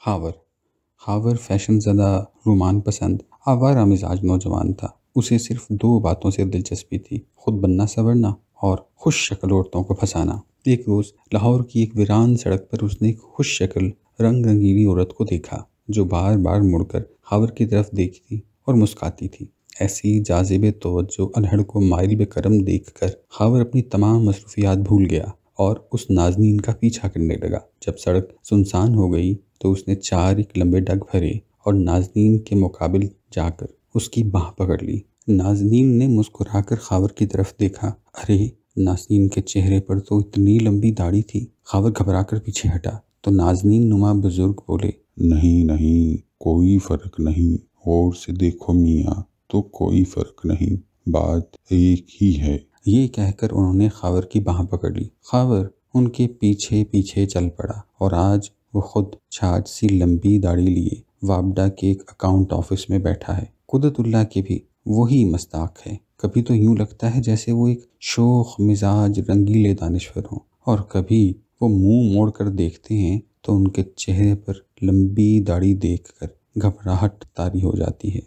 हावर। हावर fashion ज़दा Roman पसंद, आवारा मिजाज नौजवान था। उसे सिर्फ़ दो बातों से दिलचस्पी थी, खुद बनना संवरना और खुश शक्ल औरतों को फंसाना। एक रोज़ लाहौर की एक वीरान सड़क पर उसने एक खुश शक्ल, रंग रंगीली औरत को देखा, जो बार बार मुड़कर हावर की तरफ़ देखती और मुस्काती थी। ऐसी जाजिब तवज्जो, अनहड़ को माइल बेकरम देख कर हावर अपनी तमाम मसरूफियात भूल गया और उस नाजनीन का पीछा करने लगा। जब सड़क सुनसान हो गई तो उसने चार एक लंबे डग भरे और नाजनीन के मुकाबिल जाकर उसकी बाह पकड़ ली। नाजनीन ने मुस्कुराकर खावर की तरफ़ देखा। अरे नाजनीन के चेहरे पर तो इतनी लंबी दाढ़ी थी। खावर घबरा कर पीछे हटा। तो नाजनीन नुमा बुज़ुर्ग बोले नहीं नहीं कोई फ़र्क नहीं। और से देखो मियाँ तो कोई फ़र्क नहीं। बात एक ही है। ये कहकर उन्होंने खावर की बाह पकड़ ली। खावर उनके पीछे पीछे चल पड़ा और आज वो खुद छाछ सी लंबी दाढ़ी लिए वापडा के एक अकाउंट ऑफ़िस में बैठा है। कुदतुल्ला के भी वही मस्ताक है। कभी तो यूँ लगता है जैसे वो एक शोख मिजाज रंगीले दानश्वर हों। और कभी वो मुँह मोड़ कर देखते हैं तो उनके चेहरे पर लंबी दाढ़ी देखकर घबराहट तारी हो जाती है।